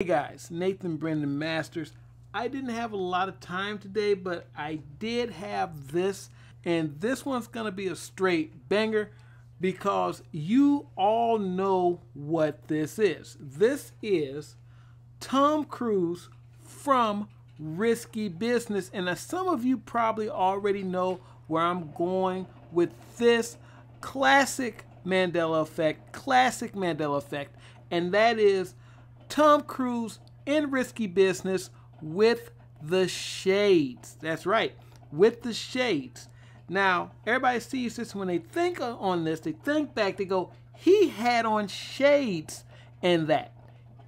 Hey guys, Nathyn Brendan Masters. I didn't have a lot of time today, but I did have this, and this one's gonna be a straight banger because you all know what this is. This is Tom Cruise from Risky Business, and some of you probably already know where I'm going with this classic Mandela effect, classic Mandela effect, and that is Tom Cruise in Risky Business with the shades. That's right, with the shades. Now, everybody sees this when they think on this, they think back, they go, he had on shades in that.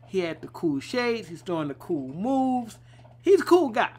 He had the cool shades, he's doing the cool moves. He's a cool guy.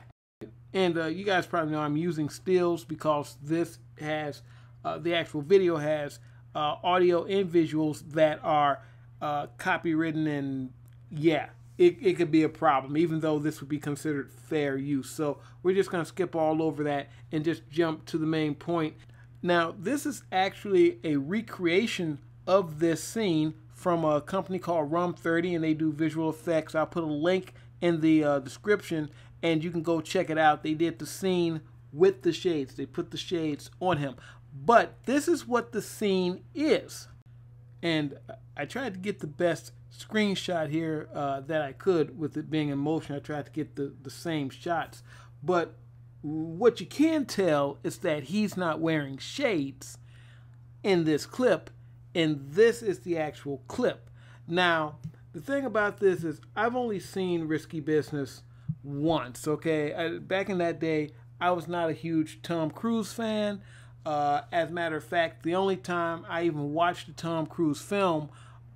And uh, you guys probably know I'm using stills because this has, uh, the actual video has uh, audio and visuals that are uh, copywritten and yeah, it, it could be a problem, even though this would be considered fair use. So we're just going to skip all over that and just jump to the main point. Now, this is actually a recreation of this scene from a company called Romthirty, and they do visual effects. I'll put a link in the uh, description, and you can go check it out. They did the scene with the shades. They put the shades on him. But this is what the scene is. And I tried to get the best screenshot here uh, that I could with it being in motion. I tried to get the, the same shots. But what you can tell is that he's not wearing shades in this clip, and this is the actual clip. Now, the thing about this is I've only seen Risky Business once, okay? I, back in that day, I was not a huge Tom Cruise fan. Uh, as a matter of fact, the only time I even watched a Tom Cruise film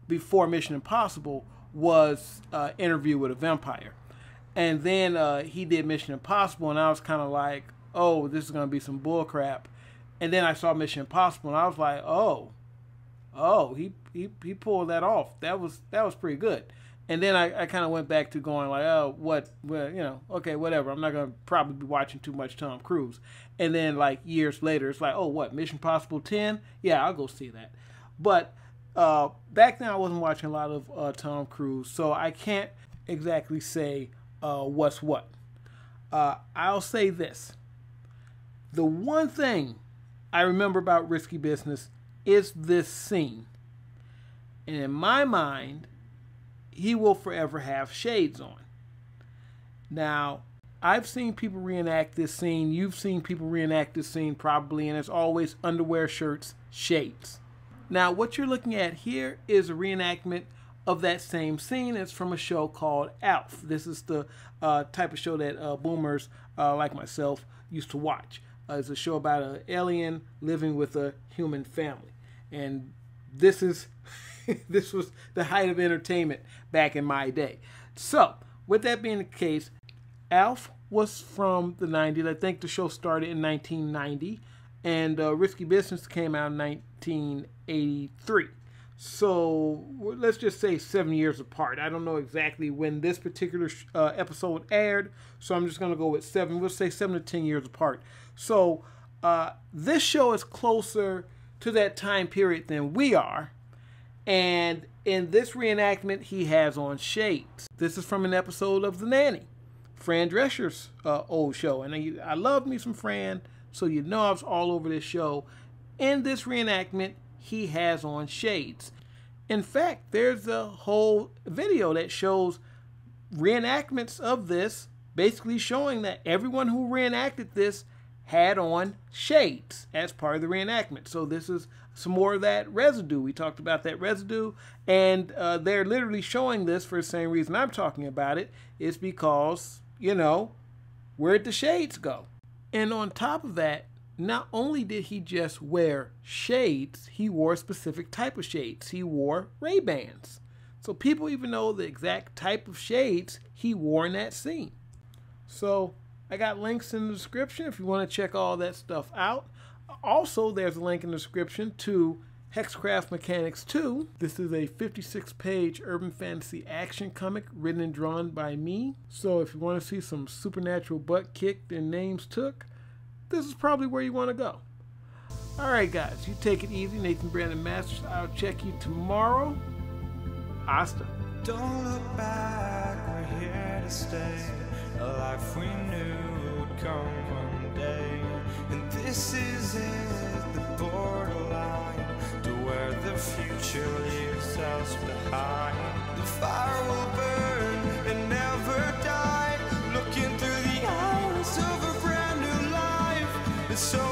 before Mission Impossible was uh, Interview with a Vampire. And then uh, he did Mission Impossible, and I was kind of like, oh, this is going to be some bullcrap. And then I saw Mission Impossible, and I was like, oh, oh, he, he, he pulled that off. That was that was pretty good. And then I, I kind of went back to going like, oh, what, well, you know, okay, whatever. I'm not going to probably be watching too much Tom Cruise. And then like years later, it's like, oh, what, Mission Impossible 10? Yeah, I'll go see that. But uh, back then, I wasn't watching a lot of uh, Tom Cruise, so I can't exactly say uh, what's what. Uh, I'll say this: the one thing I remember about Risky Business is this scene, and in my mind, he will forever have shades on. Now, I've seen people reenact this scene. You've seen people reenact this scene probably, and it's always underwear, shirts, shades. Now, what you're looking at here is a reenactment of that same scene. It's from a show called Alf. This is the uh, type of show that uh, boomers uh, like myself used to watch. Uh, it's a show about an alien living with a human family, and this is this was the height of entertainment back in my day. So, with that being the case, Alf was from the 90s. I think the show started in 1990 and uh, Risky Business came out in 1983. So let's just say seven years apart. I don't know exactly when this particular uh, episode aired, so I'm just going to go with seven. We'll say seven to ten years apart. So uh, this show is closer to that time period than we are. And in this reenactment, he has on shades. This is from an episode of The Nanny, Fran Drescher's uh, old show. And I, I love me some Fran. So you know I was all over this show. In this reenactment, he has on shades. In fact, there's a whole video that shows reenactments of this, basically showing that everyone who reenacted this had on shades as part of the reenactment. So this is some more of that residue. We talked about that residue, and uh, they're literally showing this for the same reason I'm talking about it. it, is because, you know, where'd the shades go? And on top of that, not only did he just wear shades, he wore a specific type of shades. He wore Ray-Bans. So people even know the exact type of shades he wore in that scene. So I got links in the description if you want to check all that stuff out. Also, there's a link in the description to Hexcraft Mechanics 2. This is a 56 page urban fantasy action comic written and drawn by me. So if you want to see some supernatural butt kicked and names took, this is probably where you want to go. Alright guys, you take it easy. Nathyn Brendan Masters. I'll check you tomorrow. Hasta. Don't look back, we're here to stay. A life we knew would come one day. And this is it, the borderline where the future leaves us behind. The fire will burn and never die. Looking through the eyes of a brand new life. It's so